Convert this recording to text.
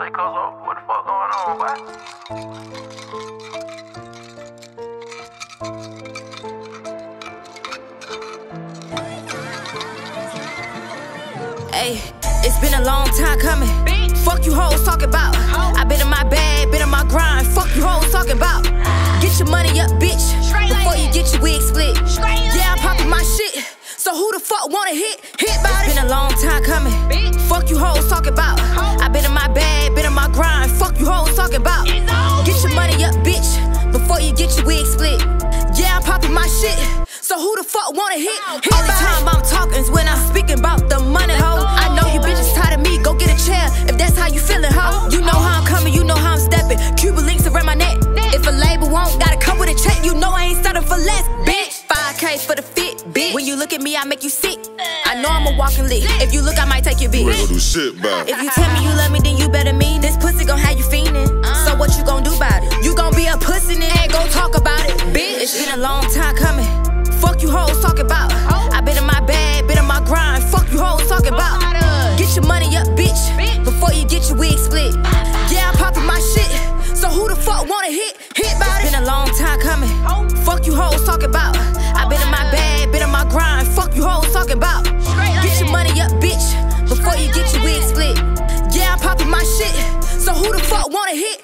Like, cuz, what the fuck going on, boy? Hey, it's been a long time coming. Fuck you hoes talking about. I been in my bag, been in my grind. Fuck you hoes talking about. Get your money up, bitch. Straight Before you get your wig split. Straight Yeah, I'm popping my shit. So who the fuck wanna hit? Hit by It's been a long time coming. Fuck you hoes talking about. Fuck wanna hit? hit Only time I'm talking is when I'm speaking about the money, ho. I know you bitches tired of me. Go get a chair if that's how you feeling, ho. You know how I'm coming, you know how I'm stepping. Cuban links around my neck. If a label won't, gotta come with a check. You know I ain't starting for less, bitch. 5K for the fit, bitch. When you look at me, I make you sick. I know I'm a walking lick. If you look, I might take your bitch. You ain't gonna do shit about it. If you tell me you love me, then you better mean this pussy gon' have you fiendin'. So what you gon' do about it? You gon' be a pussy and ain't gon' talk about it, bitch. It's been a long time Before you get your wig split. Yeah, I'm popping my shit. So who the fuck wanna hit? Hit by it? Been a long time coming. Fuck you hoes talking about. I been in my bag, been in my grind. Fuck you hoes talking about. Get your money up, bitch. Before you get your wig split. Yeah, I'm popping my shit. So who the fuck wanna hit?